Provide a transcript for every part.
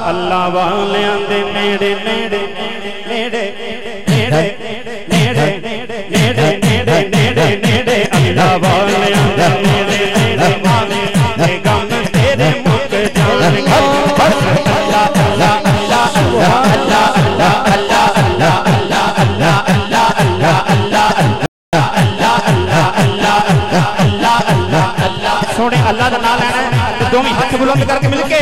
ਅੱਲਾ ਵਾਲਿਆਂ ਦੇ ਨੇੜੇ ਨੇੜੇ ਨੇੜੇ ਨੇੜੇ ਨੇੜੇ ਨੇੜੇ ਨੇੜੇ ਨੇੜੇ ਨੇੜੇ ਅੱਲਾ ਵਾਲਿਆਂ ਦੇ ਨੇੜੇ ਨੇੜੇ ਆਵੇ ਤੇ ਗਮ ਤੇਰੇ ਮੁੱਕ ਜਾਣਗੇ ਬਸ ਅੱਲਾ ਅੱਲਾ ਅੱਲਾ ਅੱਲਾ ਅੱਲਾ ਅੱਲਾ ਅੱਲਾ ਅੱਲਾ ਅੱਲਾ ਅੱਲਾ ਅੱਲਾ ਅੱਲਾ ਅੱਲਾ ਅੱਲਾ ਅੱਲਾ ਸੋਹਣੇ ਅੱਲਾ ਦਾ ਨਾਮ ਲੈਣਾ ਹੈ ਤੇ ਦੋਵੇਂ ਹੱਥ ਬੁਲੰਦ ਕਰਕੇ ਮਿਲ ਕੇ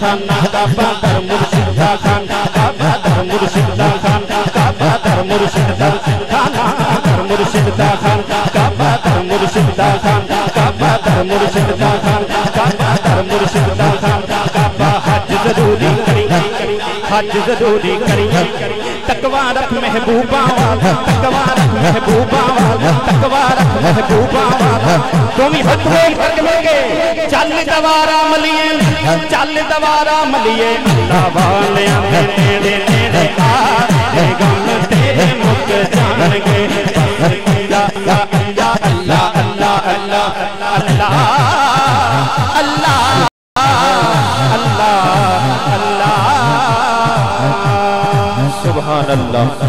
खान काबा दर मुर्शिदा खान काबा दर मुर्शिदा खान काबा दर मुर्शिदा खाना दर मुर्शिदा खान काबा दर मुर्शिदा खान काबा दर मुर्शिदा खान काबा दर मुर्शिदा खान काबा हज ज़रूरी करी हज ज़रूरी करी तकवा रख महबूबा तकवा रख महबूबा तकवा रख महबूबा। तुम हथवे पकड़ोगे चल दबारा मलिए चल दबारा मलिए अल्लाह अल्लाह अल्लाह